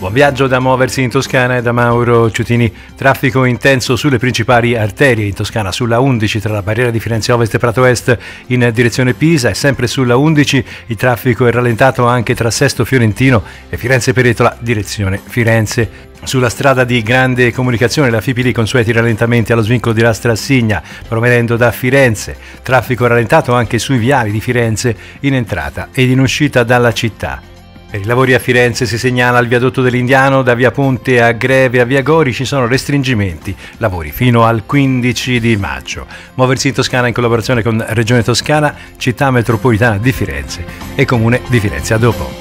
Buon viaggio da muoversi in Toscana e da Mauro Ciutini. Traffico intenso sulle principali arterie in Toscana, sulla 11 tra la barriera di Firenze Ovest e Prato Est in direzione Pisa e sempre sulla 11 il traffico è rallentato anche tra Sesto Fiorentino e Firenze Peretola direzione Firenze. Sulla strada di grande comunicazione la Fipili consueti rallentamenti allo svincolo di Rastrassigna provenendo da Firenze, traffico rallentato anche sui viali di Firenze in entrata ed in uscita dalla città. Per i lavori a Firenze si segnala il viadotto dell'Indiano da via Ponte a Greve a via Gori ci sono restringimenti, lavori fino al 15 di maggio. Muoversi in Toscana in collaborazione con Regione Toscana, Città Metropolitana di Firenze e Comune di Firenze. A dopo.